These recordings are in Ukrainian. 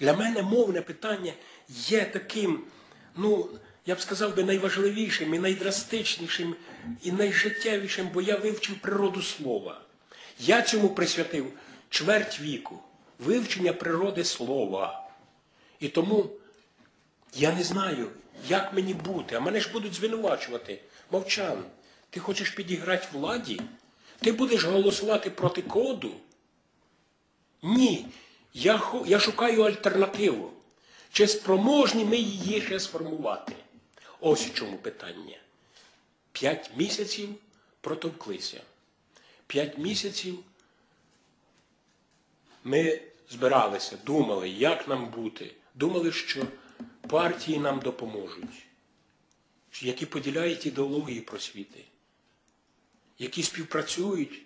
Для мене мовне питання є таким, ну, я б сказав би, найважливішим і найдрастичнішим і найжиттєвішим, бо я вивчив природу слова. Я цьому присвятив чверть віку, вивчення природи слова. І тому я не знаю, як мені бути, а мене ж будуть звинувачувати. Мовчан, ти хочеш підіграти владі? Ти будеш голосувати проти коду? Ні. Я, я шукаю альтернативу. Чи спроможні ми її ще сформувати? Ось в чому питання. П'ять місяців протовклися. П'ять місяців ми збиралися, думали, як нам бути. Думали, що партії нам допоможуть, які поділяють ідеології просвіти, які співпрацюють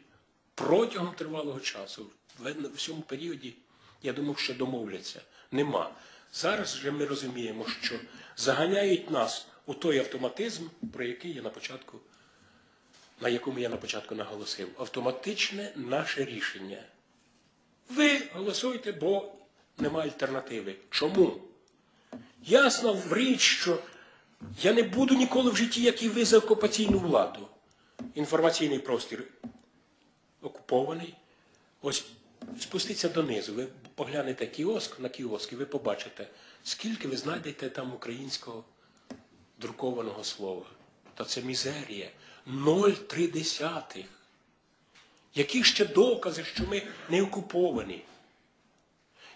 протягом тривалого часу. В всьому періоді, я думав, що домовляться. Нема. Зараз вже ми розуміємо, що заганяють нас у той автоматизм, про який я на початку, на якому я на початку наголосив. Автоматичне наше рішення. Ви голосуйте, бо немає альтернативи. Чому? Ясно в річ, що я не буду ніколи в житті, як і ви, за окупаційну владу. Інформаційний простір окупований. Ось спустіться донизу, ви поглянете кіоск на кіоск, і ви побачите, скільки ви знайдете там українського друкованого слова. Та це мізерія. 0,3. Які ще докази, що ми не окуповані?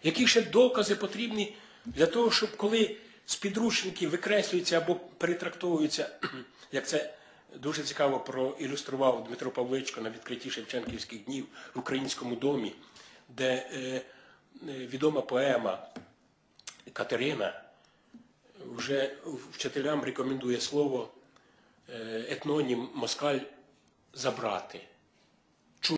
Які ще докази потрібні для того, щоб коли з підручників викреслюються або перетрактовуються, як це дуже цікаво проілюстрував Дмитро Павличко на відкритті Шевченківських днів в українському домі, де е, е, відома поема Катерина вже вчителям рекомендує слово е, етнонім москаль забрати.